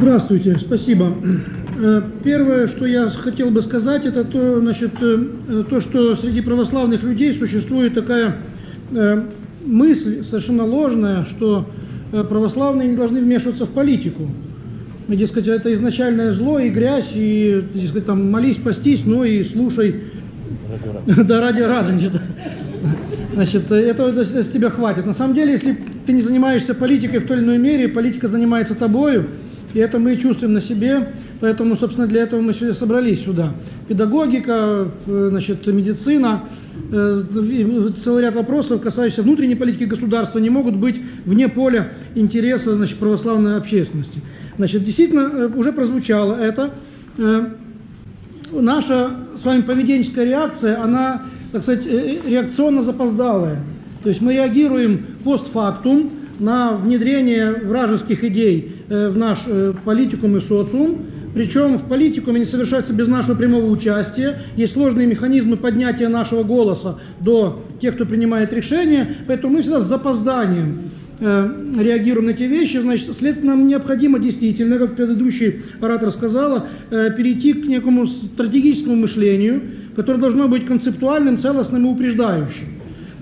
Здравствуйте, спасибо. Э, первое, что я хотел бы сказать, это то, значит, э, то что среди православных людей существует такая э, мысль совершенно ложная, что православные не должны вмешиваться в политику. Дескать, это изначальное зло и грязь, и, дескать, там, молись, постись, но и слушай. Да, ради рада. Значит, этого с тебя хватит. На самом деле, если ты не занимаешься политикой в той или иной мере, политика занимается тобою, и это мы чувствуем на себе, поэтому, собственно, для этого мы собрались сюда. Педагогика, значит, медицина, э, целый ряд вопросов, касающихся внутренней политики государства, не могут быть вне поля интереса значит, православной общественности. Значит, действительно, э, уже прозвучало это. Э, наша с вами поведенческая реакция, она, так сказать, реакционно запоздалая. То есть мы реагируем постфактум на внедрение вражеских идей Э, в наш э, политикум и социум. Причем в политикуме они совершаются без нашего прямого участия. Есть сложные механизмы поднятия нашего голоса до тех, кто принимает решения. Поэтому мы всегда с запозданием э, реагируем на те вещи, значит, следовательно, нам необходимо действительно, как предыдущий оратор сказала, перейти к некому стратегическому мышлению, которое должно быть концептуальным, целостным и упреждающим.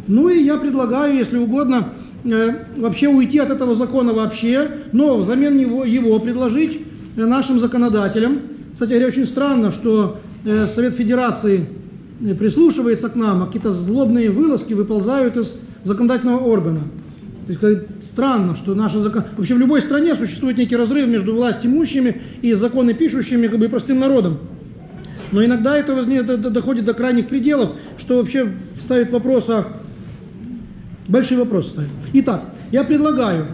Ну и я предлагаю, если угодно, Э, вообще уйти от этого закона вообще, но взамен его, его предложить э, нашим законодателям. Кстати говоря, очень странно, что э, Совет Федерации прислушивается к нам, а какие-то злобные вылазки выползают из законодательного органа. Странно, что наши закон... Вообще в любой стране существует некий разрыв между власть имущими и законы пишущими, как бы простым народом. Но иногда это доходит до крайних пределов, что вообще ставит вопрос о Большой вопрос ставим. Итак, я предлагаю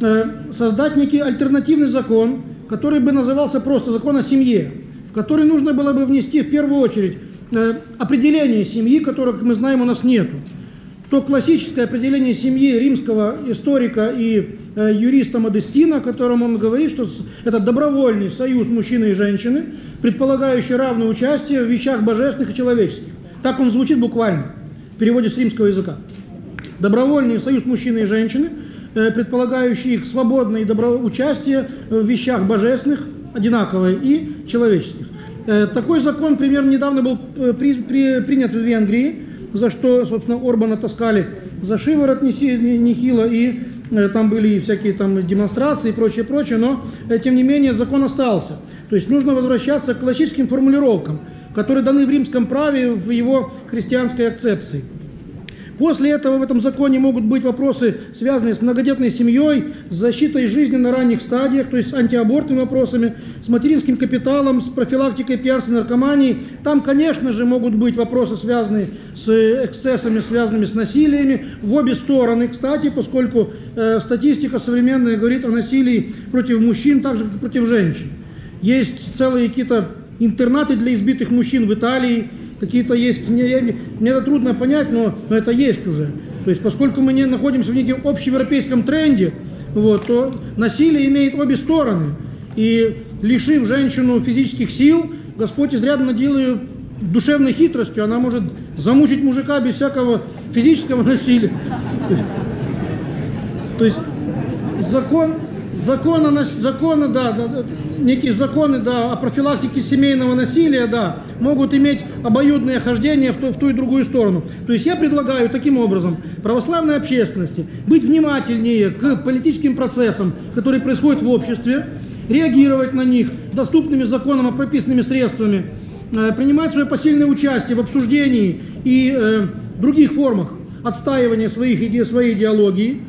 э, создать некий альтернативный закон, который бы назывался просто закон о семье, в который нужно было бы внести в первую очередь э, определение семьи, которое, как мы знаем, у нас нету. То классическое определение семьи римского историка и э, юриста Модестина, которым он говорит, что это добровольный союз мужчины и женщины, предполагающий равное участие в вещах божественных и человеческих. Так он звучит буквально в переводе с римского языка добровольный союз мужчины и женщины, э, предполагающий их свободное и добро... участие в вещах божественных, одинаковое, и человеческих. Э, такой закон, примерно, недавно был э, при, при, принят в Венгрии, за что, собственно, Орбана таскали за шиворот нехило, и там были всякие там демонстрации и прочее, прочее, но, тем не менее, закон остался. То есть нужно возвращаться к классическим формулировкам, которые даны в римском праве в его христианской акцепции. После этого в этом законе могут быть вопросы, связанные с многодетной семьей, с защитой жизни на ранних стадиях, то есть с антиабортными вопросами, с материнским капиталом, с профилактикой пьянства и наркомании. Там, конечно же, могут быть вопросы, связанные с эксцессами, связанными с насилиями в обе стороны. Кстати, поскольку э, статистика современная говорит о насилии против мужчин, так же, как и против женщин. Есть целые какие-то интернаты для избитых мужчин в Италии, какие-то есть, мне, я, мне это трудно понять, но, но это есть уже. То есть поскольку мы не находимся в неком общеевропейском тренде, вот, то насилие имеет обе стороны. И лишив женщину физических сил, Господь изрядно наделил ее душевной хитростью, она может замучить мужика без всякого физического насилия. То есть закон, закона, закона да, да, некие законы да, о профилактике семейного насилия да, могут иметь обоюдное хождение в ту, в ту и другую сторону. То есть я предлагаю таким образом православной общественности быть внимательнее к политическим процессам, которые происходят в обществе, реагировать на них доступными законом о прописанными средствами, э, принимать свое посильное участие в обсуждении и э, других формах отстаивания своих иде, своей идеологии,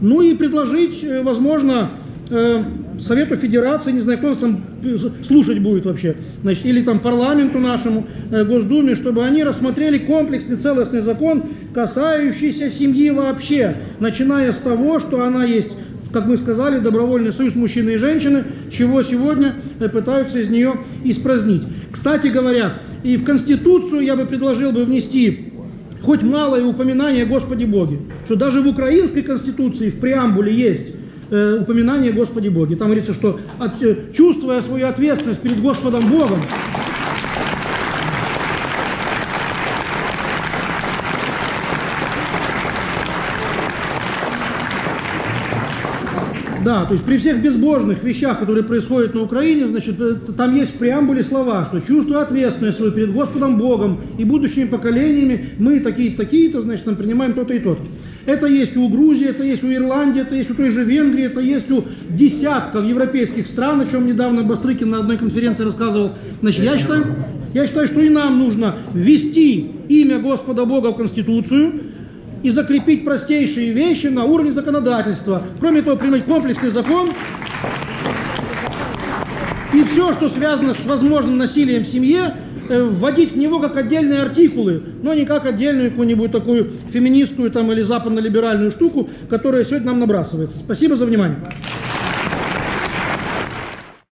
ну и предложить, э, возможно, э, Совету Федерации, не знаю, кто там слушать будет вообще, значит, или там парламенту нашему, э, Госдуме, чтобы они рассмотрели комплексный целостный закон, касающийся семьи вообще, начиная с того, что она есть как мы сказали, добровольный союз мужчины и женщины, чего сегодня э, пытаются из нее испразднить. Кстати говоря, и в Конституцию я бы предложил бы внести хоть малое упоминание о Господе Боге, что даже в украинской Конституции в преамбуле есть э, упоминание Господи Боге. Там говорится, что от, э, чувствуя свою ответственность перед Господом Богом, Да, то есть при всех безбожных вещах, которые происходят на Украине, значит, э, там есть в преамбуле слова, что чувствуя ответственность свою перед Господом Богом и будущими поколениями, мы такие-то, такие-то, значит, там принимаем то-то и то-то. Это есть у Грузии, это есть у Ирландии, это есть у той же Венгрии, это есть у десятков европейских стран, о чем недавно Бастрыкин на одной конференции рассказывал. Значит, я считаю, я считаю, что и нам нужно ввести имя Господа Бога в Конституцию, и закрепить простейшие вещи на уровне законодательства. Кроме того, принять комплексный закон и все, что связано с возможным насилием в семье, э, вводить в него как отдельные артикулы, но не как отдельную какую-нибудь такую феминистскую там, или западно-либеральную штуку, которая сегодня нам набрасывается. Спасибо за внимание.